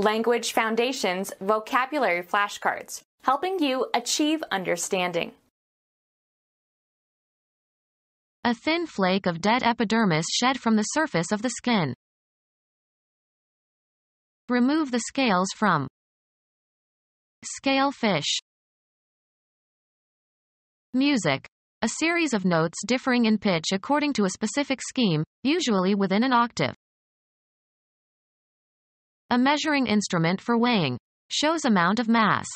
Language Foundations vocabulary flashcards, helping you achieve understanding. A thin flake of dead epidermis shed from the surface of the skin. Remove the scales from. Scale fish. Music. A series of notes differing in pitch according to a specific scheme, usually within an octave. A measuring instrument for weighing. Shows amount of mass.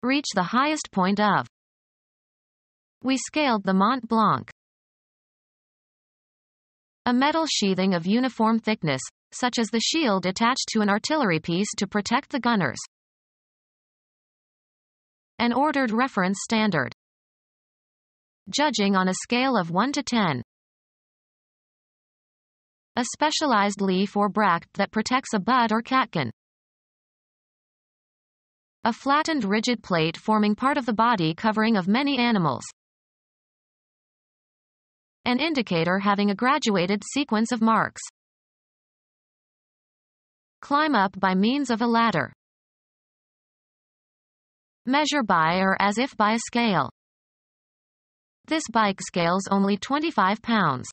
Reach the highest point of. We scaled the Mont Blanc. A metal sheathing of uniform thickness, such as the shield attached to an artillery piece to protect the gunners. An ordered reference standard. Judging on a scale of 1 to 10. A specialized leaf or bract that protects a bud or catkin. A flattened rigid plate forming part of the body covering of many animals. An indicator having a graduated sequence of marks. Climb up by means of a ladder. Measure by or as if by a scale. This bike scales only 25 pounds.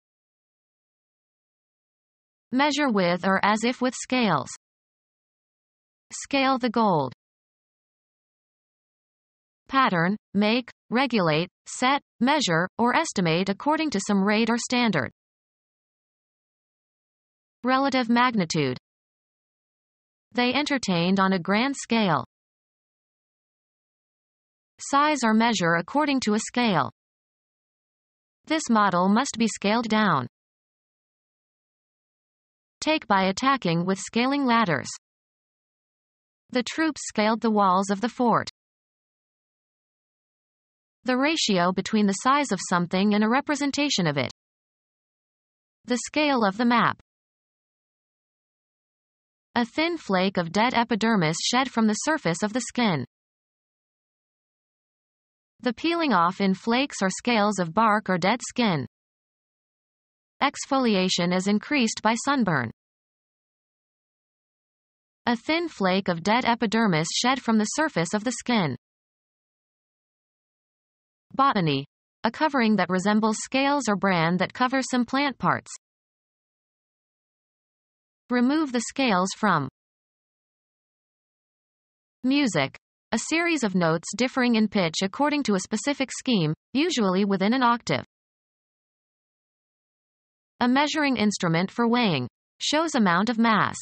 Measure with or as if with scales. Scale the gold. Pattern, make, regulate, set, measure, or estimate according to some rate or standard. Relative magnitude. They entertained on a grand scale. Size or measure according to a scale. This model must be scaled down. Take by attacking with scaling ladders. The troops scaled the walls of the fort. The ratio between the size of something and a representation of it. The scale of the map. A thin flake of dead epidermis shed from the surface of the skin. The peeling off in flakes or scales of bark or dead skin. Exfoliation is increased by sunburn. A thin flake of dead epidermis shed from the surface of the skin. Botany. A covering that resembles scales or bran that cover some plant parts. Remove the scales from. Music. A series of notes differing in pitch according to a specific scheme, usually within an octave. A measuring instrument for weighing. Shows amount of mass.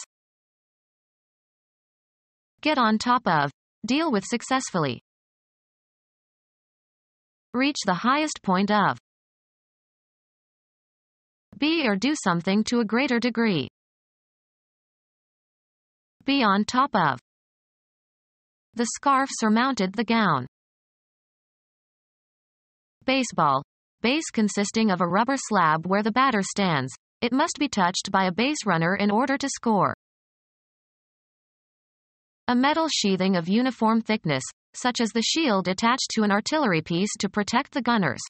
Get on top of. Deal with successfully. Reach the highest point of. Be or do something to a greater degree. Be on top of. The scarf surmounted the gown. Baseball. Base consisting of a rubber slab where the batter stands. It must be touched by a base runner in order to score. A metal sheathing of uniform thickness, such as the shield attached to an artillery piece to protect the gunners.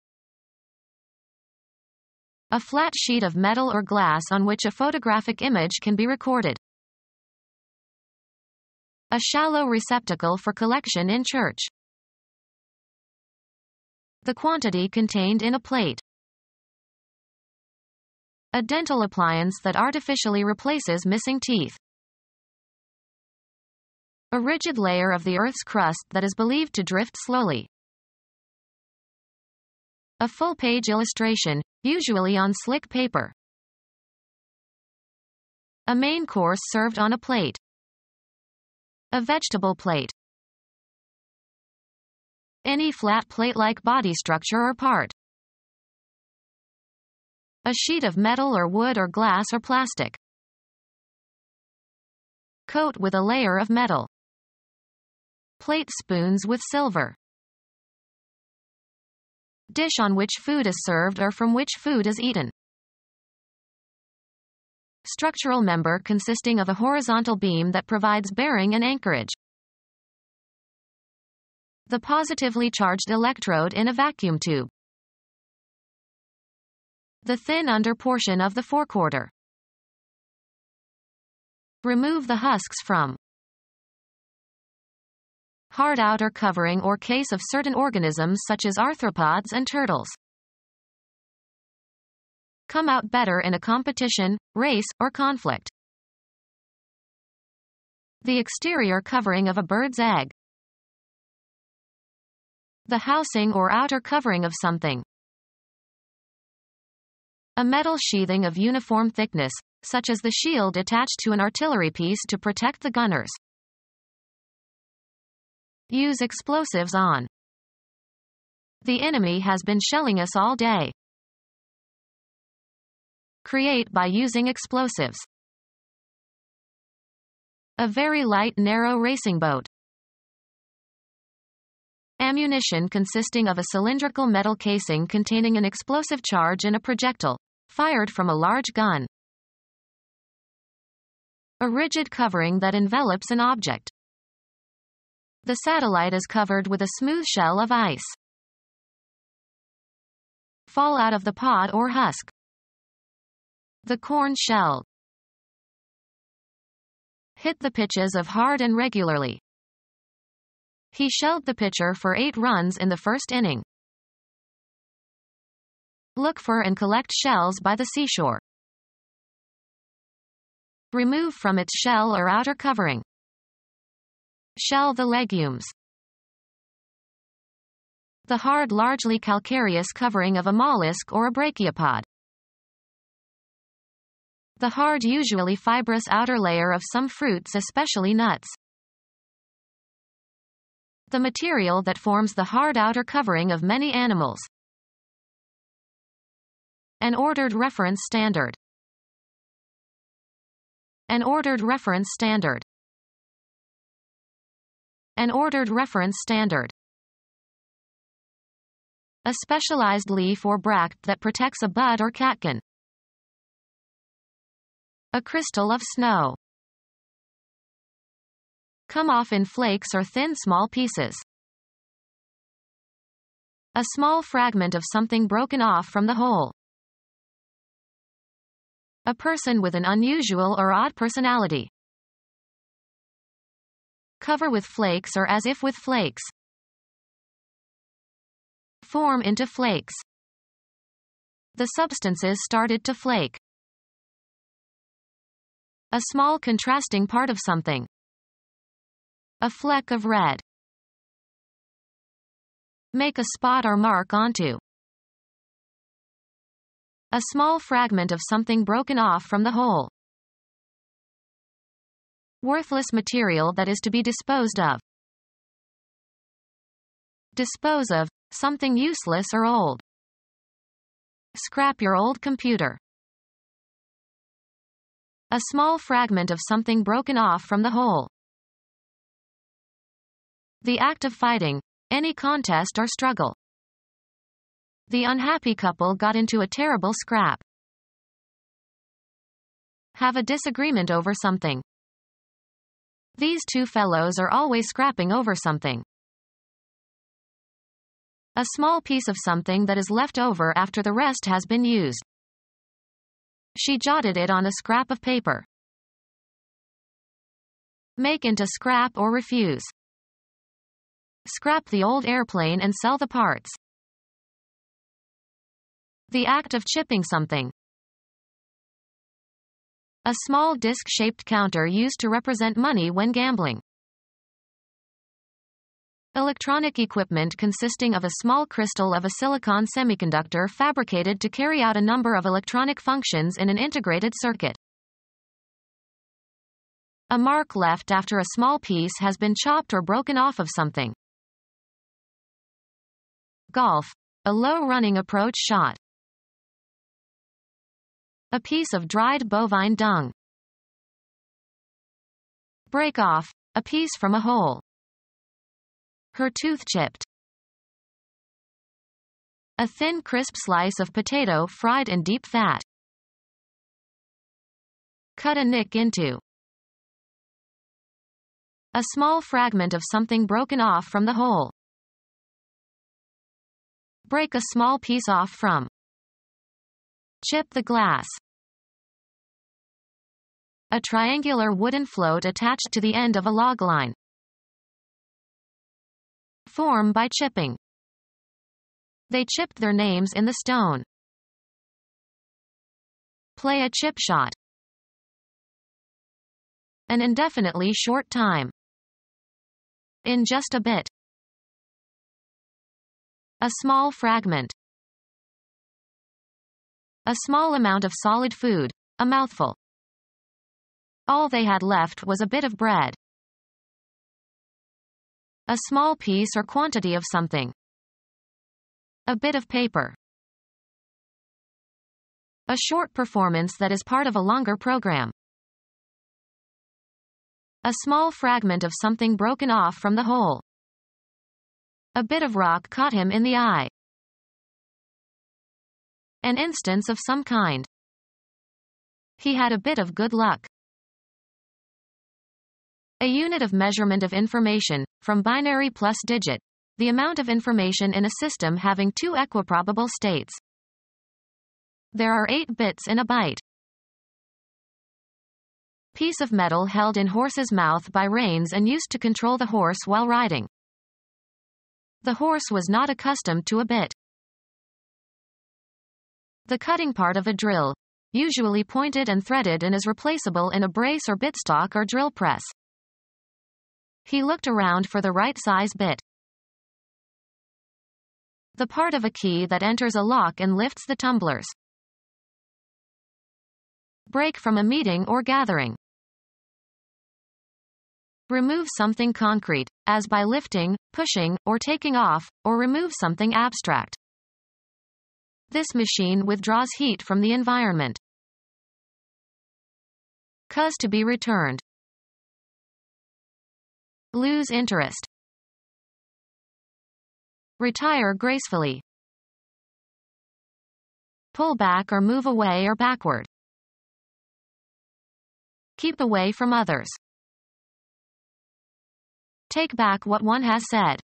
A flat sheet of metal or glass on which a photographic image can be recorded. A shallow receptacle for collection in church. The quantity contained in a plate. A dental appliance that artificially replaces missing teeth. A rigid layer of the Earth's crust that is believed to drift slowly. A full-page illustration, usually on slick paper. A main course served on a plate. A vegetable plate. Any flat plate-like body structure or part. A sheet of metal or wood or glass or plastic. Coat with a layer of metal. Plate spoons with silver. Dish on which food is served or from which food is eaten. Structural member consisting of a horizontal beam that provides bearing and anchorage. The positively charged electrode in a vacuum tube. The thin under portion of the forequarter. Remove the husks from hard outer covering or case of certain organisms such as arthropods and turtles. Come out better in a competition, race, or conflict. The exterior covering of a bird's egg. The housing or outer covering of something. A metal sheathing of uniform thickness, such as the shield attached to an artillery piece to protect the gunners. Use explosives on. The enemy has been shelling us all day. Create by using explosives. A very light narrow racing boat. Ammunition consisting of a cylindrical metal casing containing an explosive charge and a projectile, fired from a large gun. A rigid covering that envelops an object. The satellite is covered with a smooth shell of ice. Fall out of the pod or husk. The corn shell. Hit the pitches of hard and regularly. He shelled the pitcher for eight runs in the first inning. Look for and collect shells by the seashore. Remove from its shell or outer covering. Shell the legumes. The hard largely calcareous covering of a mollusk or a brachiopod. The hard usually fibrous outer layer of some fruits especially nuts. The material that forms the hard outer covering of many animals. An ordered reference standard. An ordered reference standard. An ordered reference standard. A specialized leaf or bract that protects a bud or catkin. A crystal of snow. Come off in flakes or thin small pieces. A small fragment of something broken off from the whole. A person with an unusual or odd personality. Cover with flakes or as if with flakes. Form into flakes. The substances started to flake. A small contrasting part of something. A fleck of red. Make a spot or mark onto. A small fragment of something broken off from the whole worthless material that is to be disposed of. Dispose of, something useless or old. Scrap your old computer. A small fragment of something broken off from the whole. The act of fighting, any contest or struggle. The unhappy couple got into a terrible scrap. Have a disagreement over something. These two fellows are always scrapping over something. A small piece of something that is left over after the rest has been used. She jotted it on a scrap of paper. Make into scrap or refuse. Scrap the old airplane and sell the parts. The act of chipping something. A small disc-shaped counter used to represent money when gambling. Electronic equipment consisting of a small crystal of a silicon semiconductor fabricated to carry out a number of electronic functions in an integrated circuit. A mark left after a small piece has been chopped or broken off of something. Golf. A low-running approach shot. A piece of dried bovine dung. Break off. A piece from a whole. Her tooth chipped. A thin crisp slice of potato fried in deep fat. Cut a nick into. A small fragment of something broken off from the whole. Break a small piece off from. Chip the glass. A triangular wooden float attached to the end of a log line. Form by chipping. They chipped their names in the stone. Play a chip shot. An indefinitely short time. In just a bit. A small fragment. A small amount of solid food, a mouthful. All they had left was a bit of bread. A small piece or quantity of something. A bit of paper. A short performance that is part of a longer program. A small fragment of something broken off from the whole. A bit of rock caught him in the eye. An instance of some kind. He had a bit of good luck. A unit of measurement of information, from binary plus digit, the amount of information in a system having two equiprobable states. There are 8 bits in a byte. Piece of metal held in horse's mouth by reins and used to control the horse while riding. The horse was not accustomed to a bit. The cutting part of a drill, usually pointed and threaded and is replaceable in a brace or bitstock or drill press. He looked around for the right size bit. The part of a key that enters a lock and lifts the tumblers. Break from a meeting or gathering. Remove something concrete, as by lifting, pushing, or taking off, or remove something abstract. This machine withdraws heat from the environment. Cause to be returned. Lose interest. Retire gracefully. Pull back or move away or backward. Keep away from others. Take back what one has said.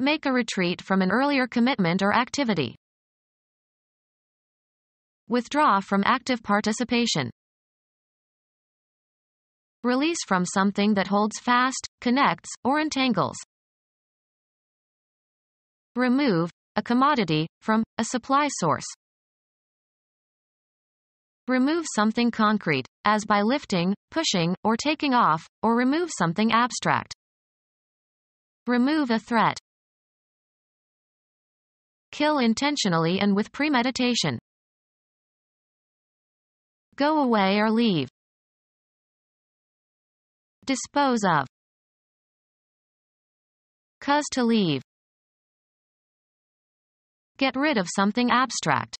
Make a retreat from an earlier commitment or activity. Withdraw from active participation. Release from something that holds fast, connects, or entangles. Remove, a commodity, from, a supply source. Remove something concrete, as by lifting, pushing, or taking off, or remove something abstract. Remove a threat. Kill intentionally and with premeditation. Go away or leave. Dispose of. Cause to leave. Get rid of something abstract.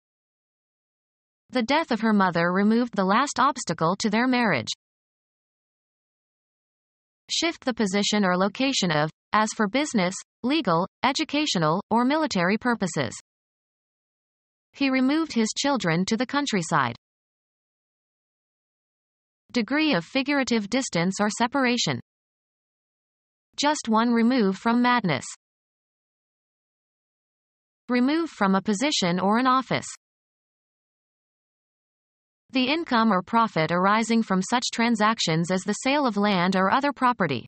The death of her mother removed the last obstacle to their marriage. Shift the position or location of, as for business, legal, educational, or military purposes. He removed his children to the countryside degree of figurative distance or separation. Just one remove from madness. Remove from a position or an office. The income or profit arising from such transactions as the sale of land or other property.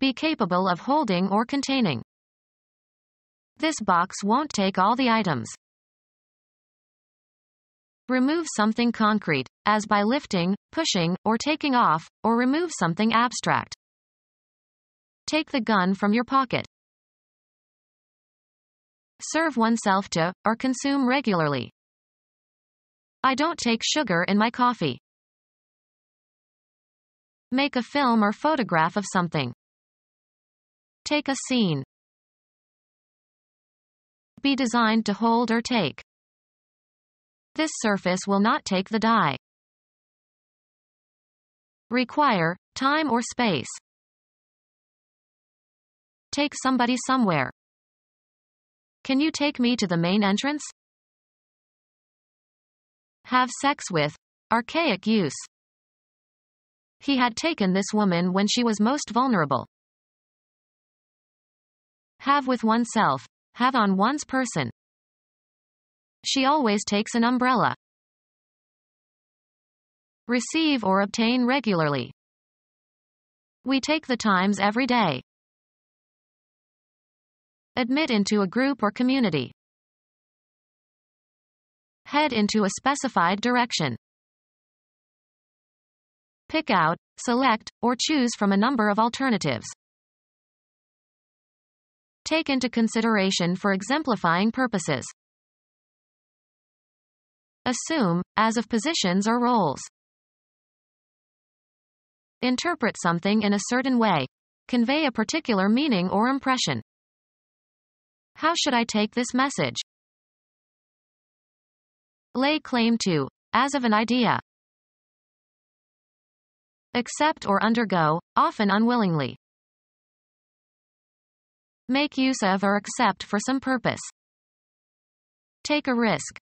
Be capable of holding or containing. This box won't take all the items. Remove something concrete, as by lifting, pushing, or taking off, or remove something abstract. Take the gun from your pocket. Serve oneself to, or consume regularly. I don't take sugar in my coffee. Make a film or photograph of something. Take a scene. Be designed to hold or take. This surface will not take the dye. Require, time or space. Take somebody somewhere. Can you take me to the main entrance? Have sex with. Archaic use. He had taken this woman when she was most vulnerable. Have with oneself. Have on one's person. She always takes an umbrella. Receive or obtain regularly. We take the times every day. Admit into a group or community. Head into a specified direction. Pick out, select, or choose from a number of alternatives. Take into consideration for exemplifying purposes. Assume, as of positions or roles. Interpret something in a certain way. Convey a particular meaning or impression. How should I take this message? Lay claim to, as of an idea. Accept or undergo, often unwillingly. Make use of or accept for some purpose. Take a risk.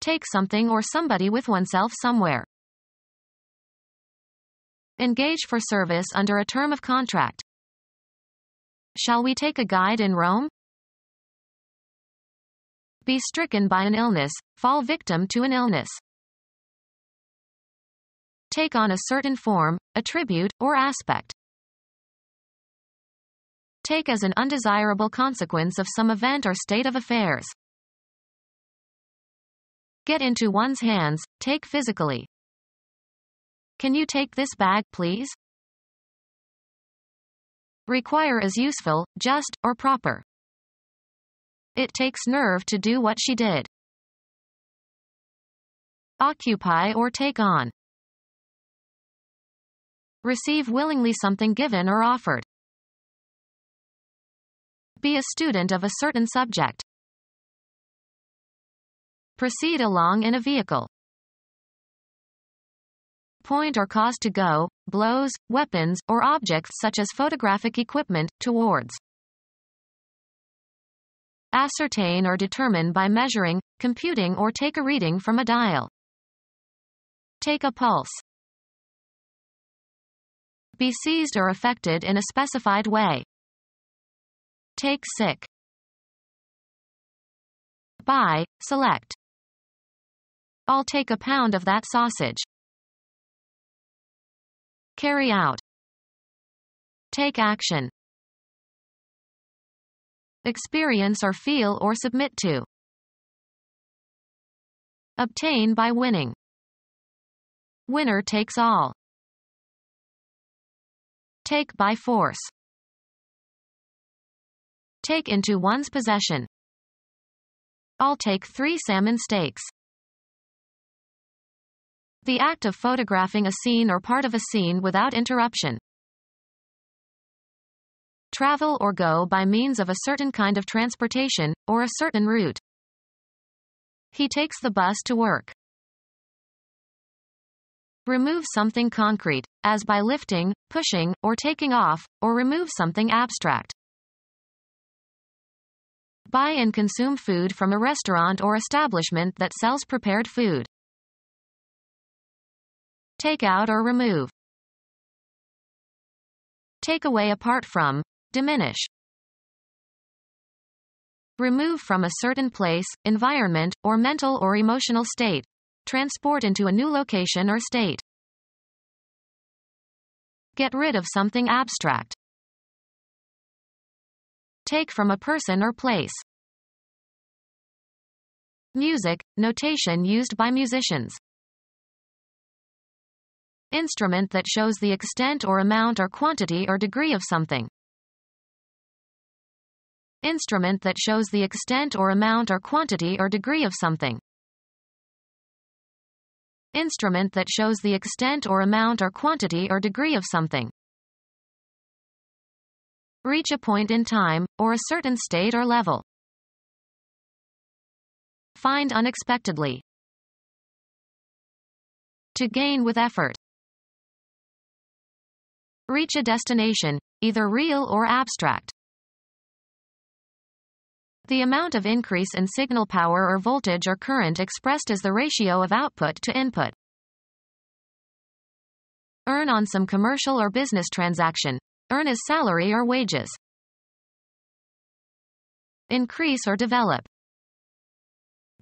Take something or somebody with oneself somewhere. Engage for service under a term of contract. Shall we take a guide in Rome? Be stricken by an illness, fall victim to an illness. Take on a certain form, attribute, or aspect. Take as an undesirable consequence of some event or state of affairs. Get into one's hands, take physically. Can you take this bag, please? Require is useful, just, or proper. It takes nerve to do what she did. Occupy or take on. Receive willingly something given or offered. Be a student of a certain subject. Proceed along in a vehicle. Point or cause to go, blows, weapons, or objects such as photographic equipment, towards. Ascertain or determine by measuring, computing or take a reading from a dial. Take a pulse. Be seized or affected in a specified way. Take sick. Buy, select. I'll take a pound of that sausage. Carry out. Take action. Experience or feel or submit to. Obtain by winning. Winner takes all. Take by force. Take into one's possession. I'll take three salmon steaks. The act of photographing a scene or part of a scene without interruption. Travel or go by means of a certain kind of transportation, or a certain route. He takes the bus to work. Remove something concrete, as by lifting, pushing, or taking off, or remove something abstract. Buy and consume food from a restaurant or establishment that sells prepared food. Take out or remove. Take away apart from, diminish. Remove from a certain place, environment, or mental or emotional state. Transport into a new location or state. Get rid of something abstract. Take from a person or place. Music, notation used by musicians. Instrument that shows the extent or amount or quantity or degree of something. Instrument that shows the extent or amount or quantity or degree of something. Instrument that shows the extent or amount or quantity or degree of something. Reach a point in time, or a certain state or level. Find unexpectedly. To gain with effort. Reach a destination, either real or abstract. The amount of increase in signal power or voltage or current expressed as the ratio of output to input. Earn on some commercial or business transaction. Earn as salary or wages. Increase or develop.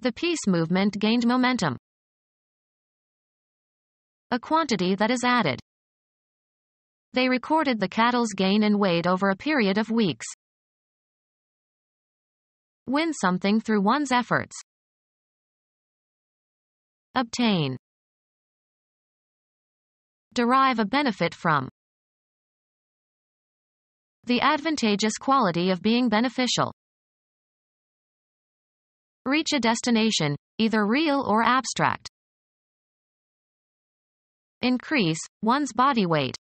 The peace movement gained momentum. A quantity that is added. They recorded the cattle's gain in weight over a period of weeks. Win something through one's efforts. Obtain. Derive a benefit from. The advantageous quality of being beneficial. Reach a destination, either real or abstract. Increase one's body weight.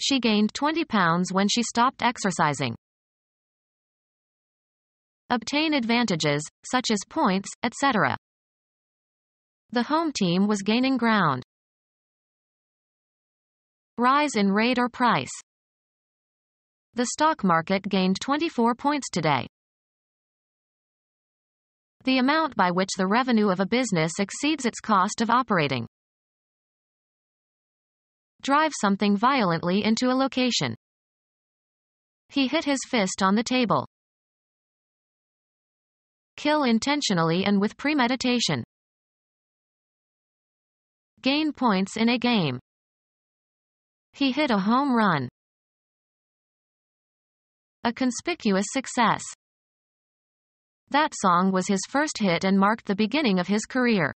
She gained 20 pounds when she stopped exercising. Obtain advantages, such as points, etc. The home team was gaining ground. Rise in rate or price. The stock market gained 24 points today. The amount by which the revenue of a business exceeds its cost of operating. Drive something violently into a location. He hit his fist on the table. Kill intentionally and with premeditation. Gain points in a game. He hit a home run. A conspicuous success. That song was his first hit and marked the beginning of his career.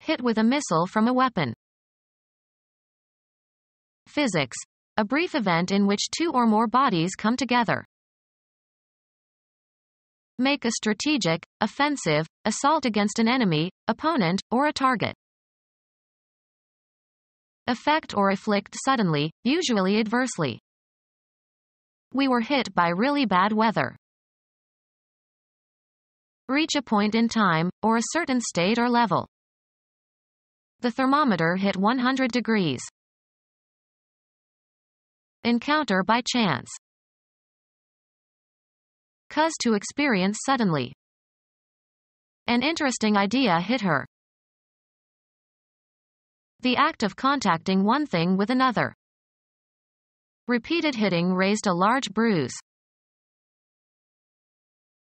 Hit with a missile from a weapon. Physics. A brief event in which two or more bodies come together. Make a strategic, offensive, assault against an enemy, opponent, or a target. Affect or afflict suddenly, usually adversely. We were hit by really bad weather. Reach a point in time, or a certain state or level. The thermometer hit 100 degrees. Encounter by chance. Cause to experience suddenly. An interesting idea hit her. The act of contacting one thing with another. Repeated hitting raised a large bruise.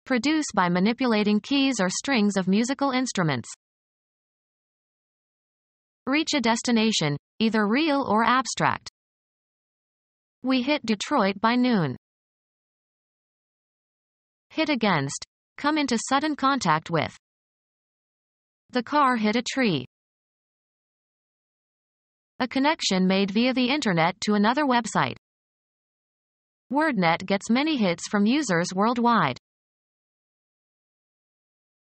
Produce by manipulating keys or strings of musical instruments. Reach a destination, either real or abstract. We hit Detroit by noon. Hit against. Come into sudden contact with. The car hit a tree. A connection made via the internet to another website. WordNet gets many hits from users worldwide.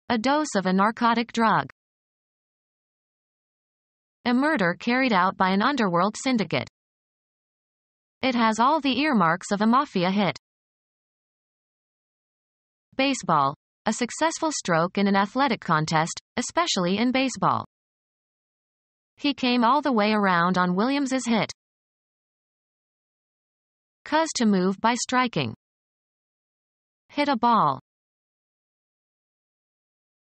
A dose of a narcotic drug. A murder carried out by an underworld syndicate. It has all the earmarks of a mafia hit. Baseball. A successful stroke in an athletic contest, especially in baseball. He came all the way around on Williams's hit. Cause to move by striking. Hit a ball.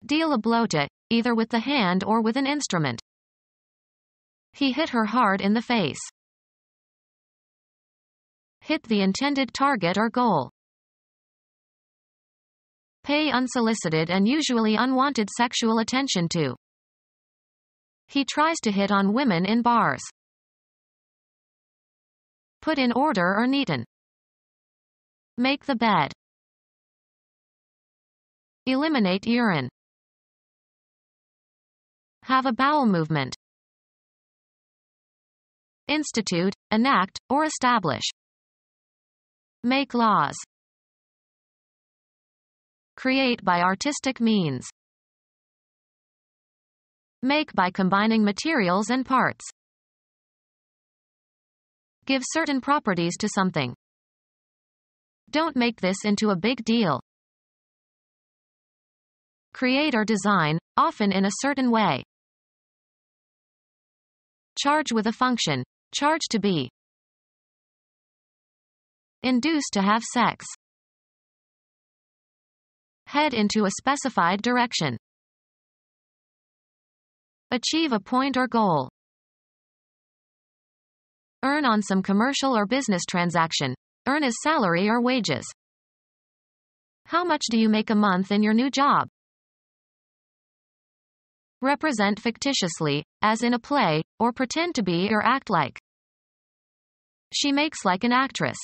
Deal a blow to, either with the hand or with an instrument. He hit her hard in the face hit the intended target or goal. Pay unsolicited and usually unwanted sexual attention to. He tries to hit on women in bars. Put in order or neaten. Make the bed. Eliminate urine. Have a bowel movement. Institute, enact, or establish. Make laws. Create by artistic means. Make by combining materials and parts. Give certain properties to something. Don't make this into a big deal. Create or design, often in a certain way. Charge with a function. Charge to be. Induce to have sex. Head into a specified direction. Achieve a point or goal. Earn on some commercial or business transaction. Earn as salary or wages. How much do you make a month in your new job? Represent fictitiously, as in a play, or pretend to be or act like. She makes like an actress.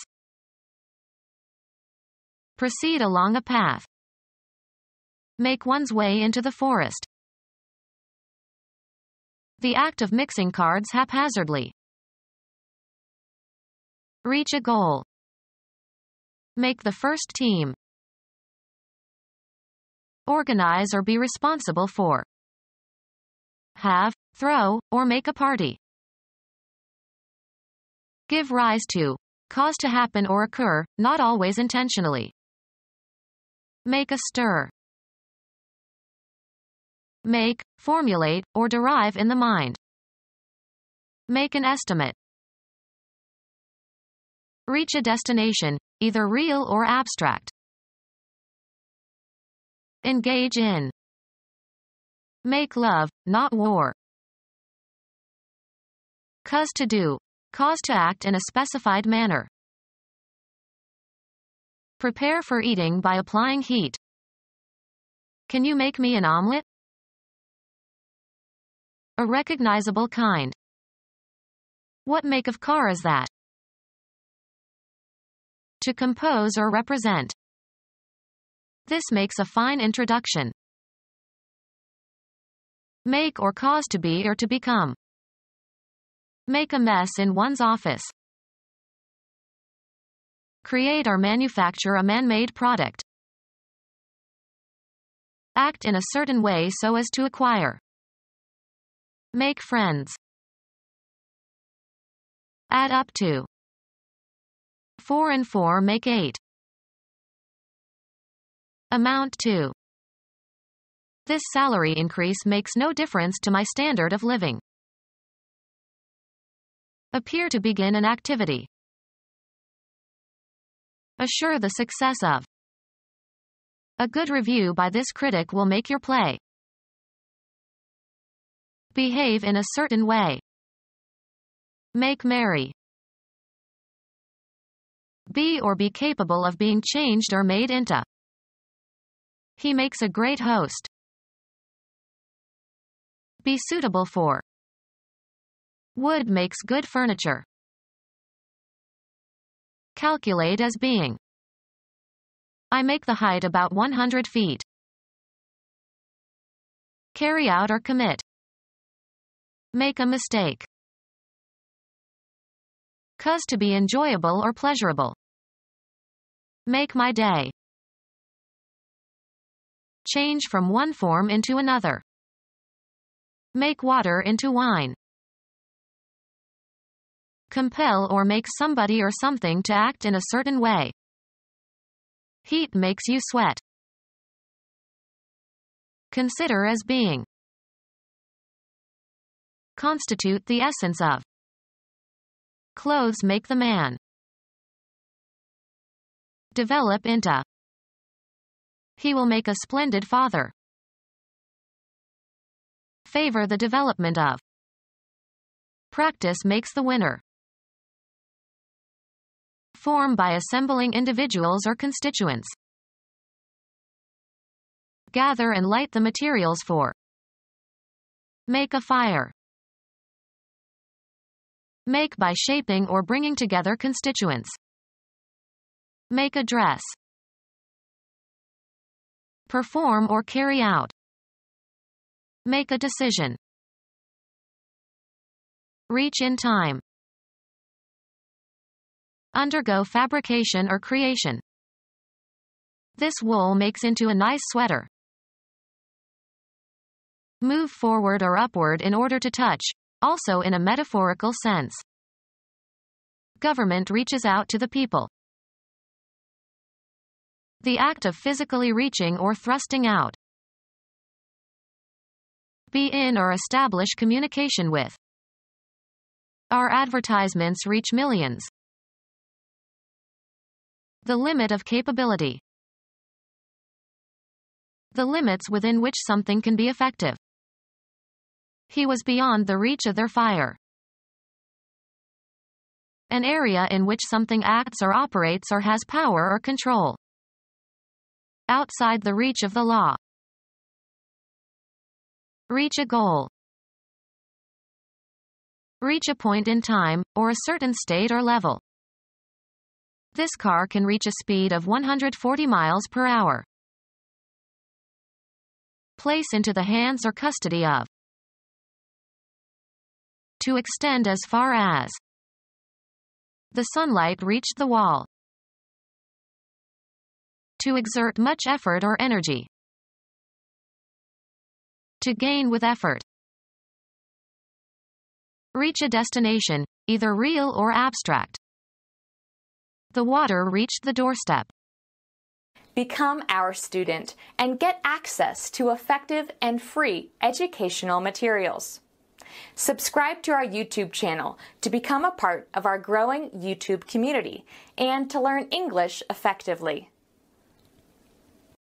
Proceed along a path. Make one's way into the forest. The act of mixing cards haphazardly. Reach a goal. Make the first team. Organize or be responsible for. Have, throw, or make a party. Give rise to. Cause to happen or occur, not always intentionally. Make a stir. Make, formulate, or derive in the mind. Make an estimate. Reach a destination, either real or abstract. Engage in. Make love, not war. Cause to do. Cause to act in a specified manner. Prepare for eating by applying heat. Can you make me an omelet? A recognizable kind. What make of car is that? To compose or represent. This makes a fine introduction. Make or cause to be or to become. Make a mess in one's office. Create or manufacture a man-made product. Act in a certain way so as to acquire. Make friends. Add up to. 4 and 4 make 8. Amount to. This salary increase makes no difference to my standard of living. Appear to begin an activity. Assure the success of. A good review by this critic will make your play. Behave in a certain way. Make merry. Be or be capable of being changed or made into. He makes a great host. Be suitable for. Wood makes good furniture. Calculate as being. I make the height about 100 feet. Carry out or commit. Make a mistake. Cause to be enjoyable or pleasurable. Make my day. Change from one form into another. Make water into wine. Compel or make somebody or something to act in a certain way. Heat makes you sweat. Consider as being constitute the essence of. Clothes make the man. Develop into. He will make a splendid father. Favor the development of. Practice makes the winner. Form by assembling individuals or constituents. Gather and light the materials for. Make a fire. Make by shaping or bringing together constituents. Make a dress. Perform or carry out. Make a decision. Reach in time. Undergo fabrication or creation. This wool makes into a nice sweater. Move forward or upward in order to touch, also in a metaphorical sense. Government reaches out to the people. The act of physically reaching or thrusting out. Be in or establish communication with. Our advertisements reach millions. The limit of capability. The limits within which something can be effective. He was beyond the reach of their fire. An area in which something acts or operates or has power or control. Outside the reach of the law. Reach a goal. Reach a point in time, or a certain state or level. This car can reach a speed of 140 miles per hour. Place into the hands or custody of. To extend as far as. The sunlight reached the wall. To exert much effort or energy. To gain with effort. Reach a destination, either real or abstract. The water reached the doorstep. Become our student and get access to effective and free educational materials. Subscribe to our YouTube channel to become a part of our growing YouTube community and to learn English effectively.